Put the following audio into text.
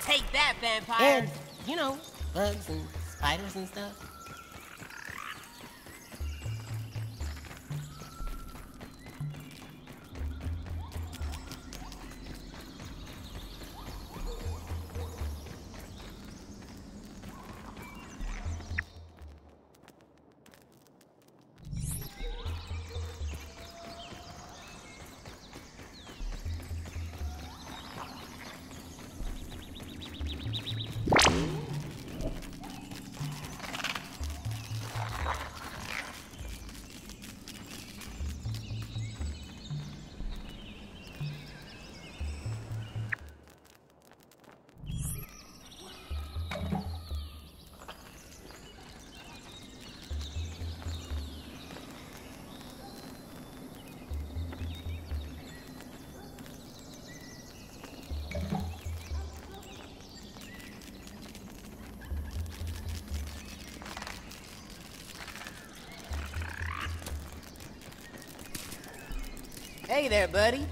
Take that, vampire. And, you know, bugs and spiders and stuff. Hey there, buddy.